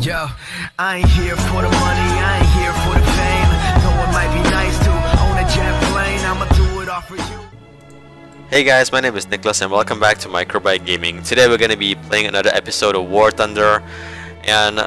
Yo, I ain't here for the money, I ain't here for the fame. Though it might be nice to own a jet plane, I'ma do it all for you. Hey guys, my name is Nicholas and welcome back to Microbyte Gaming. Today we're to be playing another episode of War Thunder and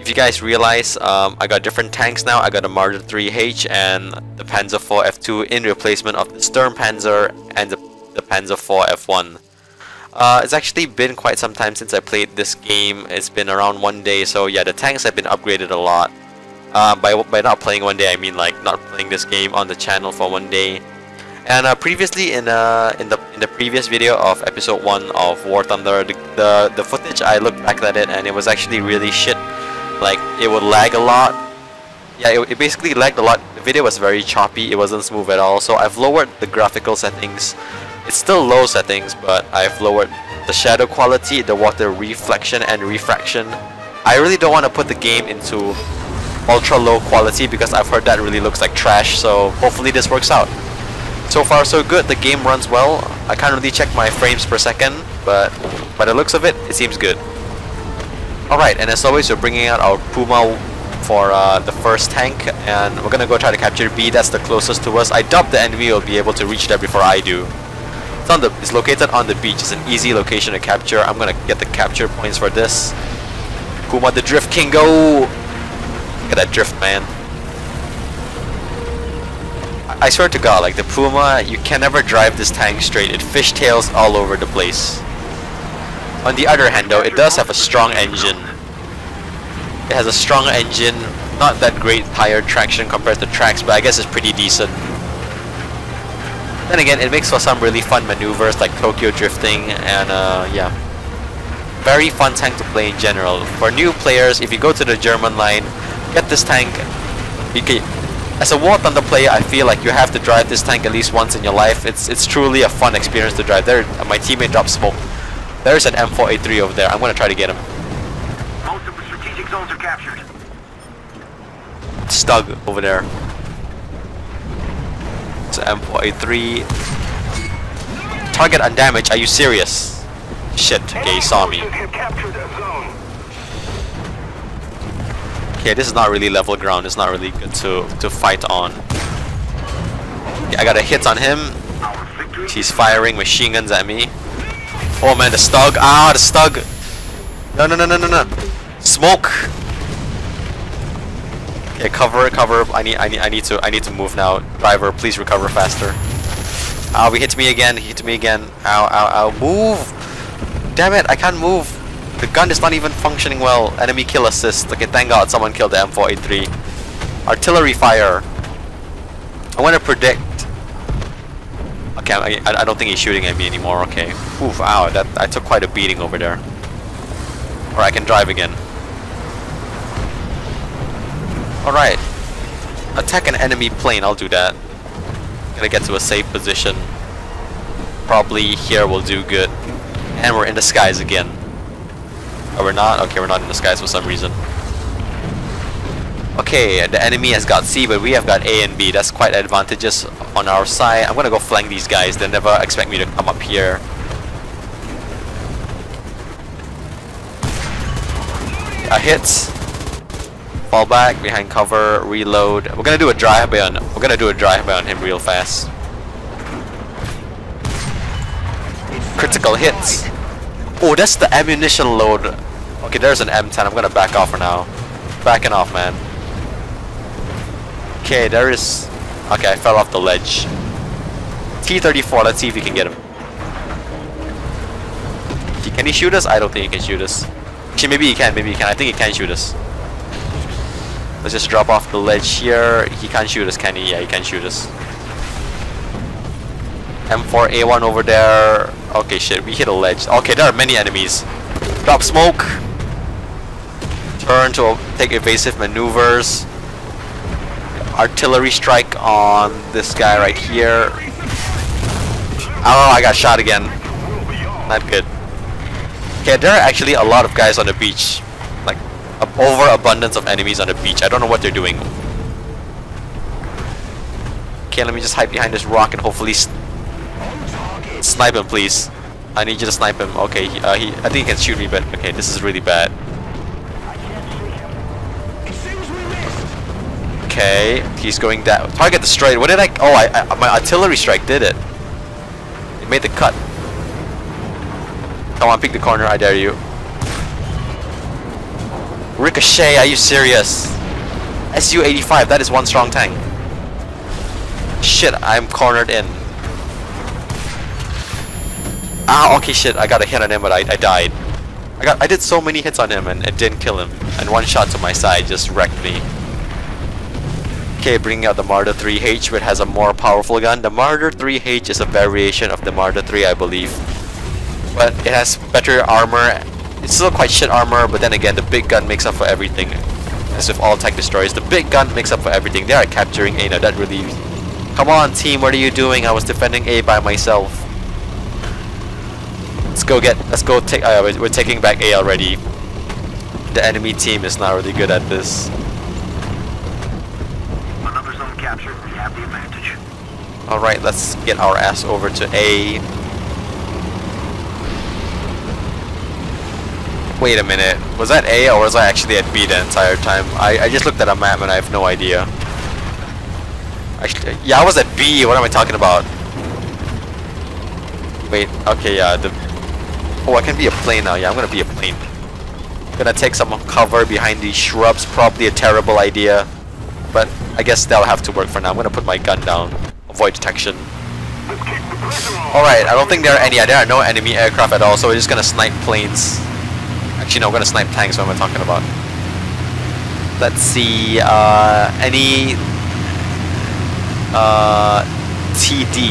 if you guys realize, um, I got different tanks now. I got a Marder 3H and the Panzer 4 F2 in replacement of the Sturmpanzer and the, the Panzer 4 F1. Uh, it's actually been quite some time since I played this game. It's been around one day, so yeah, the tanks have been upgraded a lot. Uh, by, by not playing one day, I mean like not playing this game on the channel for one day. And uh, previously in uh, in the in the previous video of episode one of War Thunder, the, the the footage I looked back at it and it was actually really shit. Like it would lag a lot. Yeah, it, it basically lagged a lot. The video was very choppy. It wasn't smooth at all. So I've lowered the graphical settings it's still low settings, but I've lowered the shadow quality, the water reflection and refraction. I really don't want to put the game into ultra low quality because I've heard that really looks like trash, so hopefully this works out. So far so good, the game runs well. I can't really check my frames per second, but by the looks of it, it seems good. Alright, and as always, we're bringing out our Puma for uh, the first tank, and we're gonna go try to capture B, that's the closest to us. I doubt the enemy will be able to reach there before I do. It's, on the, it's located on the beach. It's an easy location to capture. I'm gonna get the capture points for this. Puma the Drift King, go! Look at that drift, man. I swear to God, like the Puma, you can never drive this tank straight. It fishtails all over the place. On the other hand, though, it does have a strong engine. It has a strong engine, not that great tire traction compared to tracks, but I guess it's pretty decent. Then again, it makes for some really fun maneuvers like Tokyo drifting and uh, yeah. Very fun tank to play in general. For new players, if you go to the German line, get this tank. Can, as a War Thunder player, I feel like you have to drive this tank at least once in your life. It's it's truly a fun experience to drive. There, my teammate dropped smoke. There's an M4A3 over there. I'm gonna try to get him. Most of the strategic zones are captured. Stug over there. M4A3. Target undamaged, are you serious? Shit, okay, he saw me. Okay, this is not really level ground, it's not really good to, to fight on. Okay, I got a hit on him. He's firing machine guns at me. Oh man, the stug. Ah, the stug. No, no, no, no, no, no. Smoke. Okay, cover, cover. I need, I need, I need to, I need to move now. Driver, please recover faster. Ow, he hit me again. He hit me again. Ow, ow, ow. Move! Damn it, I can't move. The gun is not even functioning well. Enemy kill assist. Okay, thank God someone killed the M4A3. Artillery fire. I want to predict. Okay, I, I don't think he's shooting at me anymore. Okay. Oof, ow, that I took quite a beating over there. Or I can drive again. Alright. Attack an enemy plane, I'll do that. Gonna get to a safe position. Probably here will do good. And we're in the skies again. Oh, we're not? Okay, we're not in the skies for some reason. Okay, the enemy has got C, but we have got A and B. That's quite advantageous on our side. I'm gonna go flank these guys. They'll never expect me to come up here. A hit fall back, behind cover, reload. We're gonna do a drive-by on. We're gonna do a drive-by on him real fast. Critical hits. Oh, that's the ammunition load. Okay, there's an M10. I'm gonna back off for now. Backing off, man. Okay, there is. Okay, I fell off the ledge. T-34. Let's see if we can get him. Can he shoot us? I don't think he can shoot us. Actually, maybe he can. Maybe he can. I think he can shoot us. Let's just drop off the ledge here. He can't shoot us, can he? Yeah, he can't shoot us. M4A1 over there. Okay, shit, we hit a ledge. Okay, there are many enemies. Drop smoke. Turn to take evasive maneuvers. Artillery strike on this guy right here. Oh, I got shot again. Not good. Okay, there are actually a lot of guys on the beach overabundance of enemies on the beach. I don't know what they're doing. Okay, let me just hide behind this rock and hopefully snipe him, please. I need you to snipe him. Okay, he, uh, he, I think he can shoot me, but okay, this is really bad. Okay, he's going down. Target destroyed. What did I? Oh, I, I, my artillery strike did it. It made the cut. Come on, pick the corner. I dare you. Ricochet, are you serious? SU-85, that is one strong tank. Shit, I'm cornered in. Ah, okay, shit, I got a hit on him, but I, I died. I got, I did so many hits on him and it didn't kill him. And one shot to my side just wrecked me. Okay, bringing out the Marder 3H, which has a more powerful gun. The Marder 3H is a variation of the Marder 3, I believe. But it has better armor. It's still quite shit armor, but then again, the big gun makes up for everything. As with all tech destroyers, the big gun makes up for everything. They are capturing A now, that really... Come on, team, what are you doing? I was defending A by myself. Let's go get, let's go take, uh, we're, we're taking back A already. The enemy team is not really good at this. Another zone captured. We have the advantage. Alright, let's get our ass over to A. Wait a minute, was that A or was I actually at B the entire time? I, I just looked at a map and I have no idea. Actually, yeah, I was at B, what am I talking about? Wait, okay, yeah, the... Oh, I can be a plane now, yeah, I'm gonna be a plane. Gonna take some cover behind these shrubs, probably a terrible idea. But I guess that'll have to work for now. I'm gonna put my gun down, avoid detection. Alright, I don't think there are any, there are no enemy aircraft at all, so we're just gonna snipe planes. Actually, no, we're gonna snipe tanks. when we're talking about? Let's see. Uh, any uh, TD.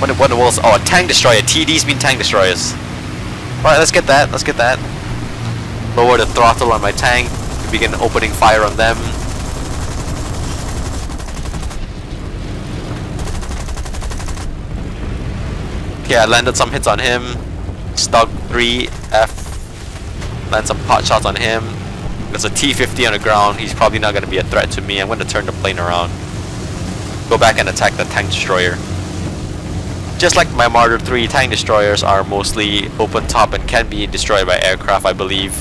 What what the world's oh tank destroyer. TDs mean tank destroyers. All right, let's get that. Let's get that. Lower the throttle on my tank. Begin opening fire on them. Okay, I landed some hits on him. Stug 3 F. Land some pot shots on him. There's a T-50 on the ground. He's probably not going to be a threat to me. I'm going to turn the plane around. Go back and attack the tank destroyer. Just like my Marder 3, tank destroyers are mostly open top and can be destroyed by aircraft, I believe.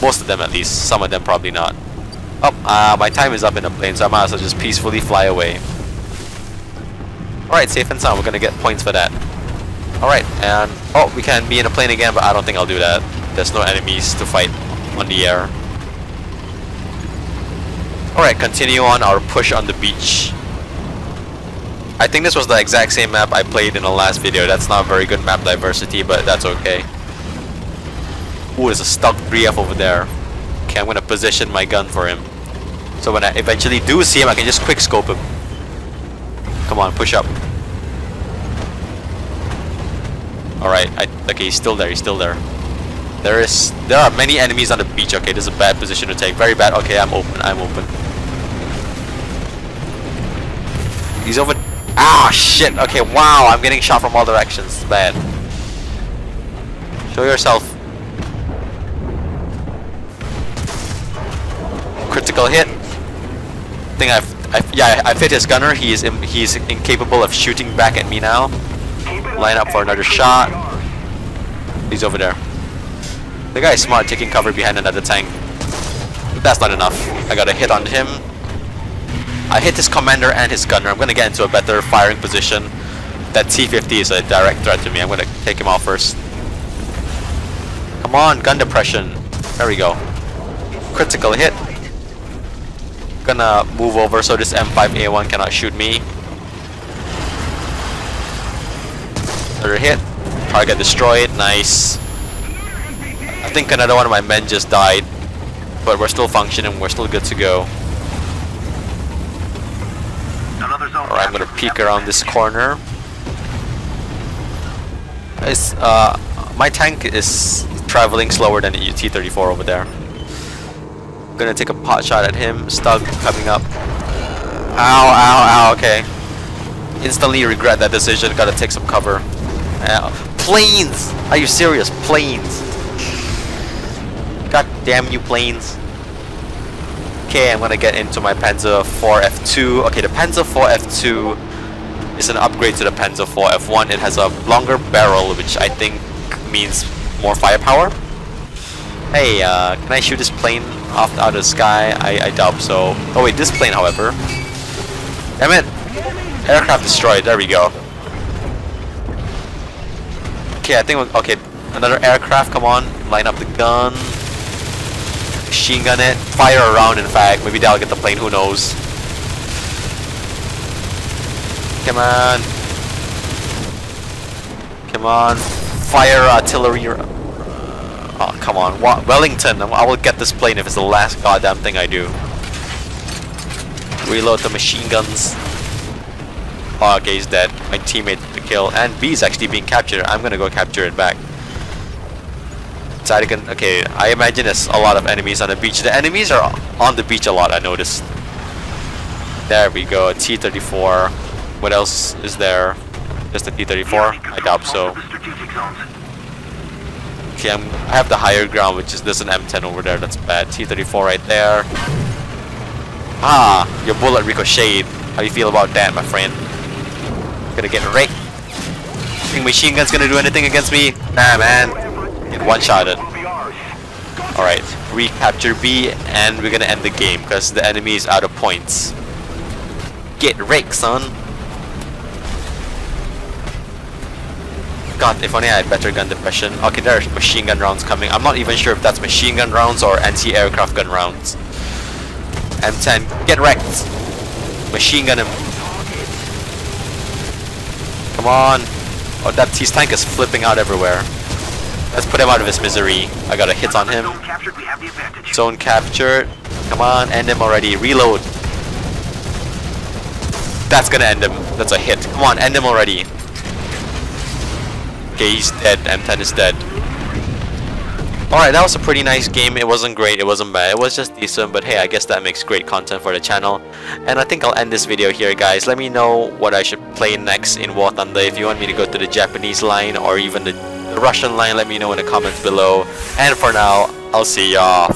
Most of them at least. Some of them probably not. Oh, uh, my time is up in the plane, so I might as well just peacefully fly away. Alright, safe and sound. We're going to get points for that. Alright, and... Oh, we can be in a plane again, but I don't think I'll do that. There's no enemies to fight on the air. Alright, continue on our push on the beach. I think this was the exact same map I played in the last video. That's not very good map diversity, but that's okay. Ooh, there's a Stug 3F over there. Okay, I'm gonna position my gun for him. So when I eventually do see him, I can just quick scope him. Come on, push up. Alright, okay, he's still there, he's still there. There is, there are many enemies on the beach. Okay, this is a bad position to take. Very bad. Okay, I'm open, I'm open. He's over, ah, shit. Okay, wow, I'm getting shot from all directions. Bad. Show yourself. Critical hit. I think I've, I've yeah, I've hit his gunner. He is, Im he's incapable of shooting back at me now. Line up for another shot. He's over there. The guy is smart, taking cover behind another tank. But that's not enough. I got a hit on him. I hit his commander and his gunner. I'm gonna get into a better firing position. That T-50 is a direct threat to me. I'm gonna take him out first. Come on, gun depression. There we go. Critical hit. Gonna move over so this M5A1 cannot shoot me. Another hit. Target destroyed. Nice. I think another one of my men just died. But we're still functioning. We're still good to go. Alright, I'm gonna peek around this corner. It's, uh, my tank is traveling slower than the T-34 over there. Gonna take a pot shot at him. Stug coming up. Ow, ow, ow, okay. Instantly regret that decision. Gotta take some cover. Uh, planes! Are you serious? Planes! Damn you planes. Okay, I'm gonna get into my Panzer 4 F2. Okay, the Panzer 4 F2 is an upgrade to the Panzer 4 F1. It has a longer barrel, which I think means more firepower. Hey, uh, can I shoot this plane off out of the sky? I, I doubt so. Oh wait, this plane, however. Damn it! Aircraft destroyed. There we go. Okay, I think. okay, another aircraft. Come on, line up the gun. Machine gun it. Fire around. In fact, maybe that'll get the plane. Who knows? Come on. Come on. Fire artillery. Oh, come on. Wa Wellington, I will get this plane if it's the last goddamn thing I do. Reload the machine guns. Oh, okay, he's dead. My teammate to kill. And B is actually being captured. I'm gonna go capture it back. Zydegan, okay, I imagine there's a lot of enemies on the beach. The enemies are on the beach a lot, I noticed. There we go, T-34. What else is there? Just the T-34? I doubt so. Okay, I'm, I have the higher ground, which is there's an M10 over there. That's bad. T-34 right there. Ah, your bullet ricocheted. How do you feel about that, my friend? Gonna get wrecked. Think machine gun's gonna do anything against me? Nah, man. Get one-shotted. Alright, recapture B, and we're gonna end the game because the enemy is out of points. Get wrecked, son. God, if only I had better gun depression. Okay, there's machine gun rounds coming. I'm not even sure if that's machine gun rounds or anti-aircraft gun rounds. M10, get wrecked! Machine gun him. Come on! Oh, that his tank is flipping out everywhere. Let's put him out of his misery. I got a hit on him. Zone captured, we have the advantage. Zone captured. Come on, end him already. Reload. That's gonna end him. That's a hit. Come on, end him already. Okay, he's dead. M10 is dead. Alright, that was a pretty nice game. It wasn't great, it wasn't bad. It was just decent, but hey, I guess that makes great content for the channel. And I think I'll end this video here, guys. Let me know what I should play next in War Thunder. If you want me to go to the Japanese line or even the, Russian line, let me know in the comments below. And for now, I'll see y'all.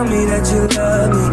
Tell me that you love me,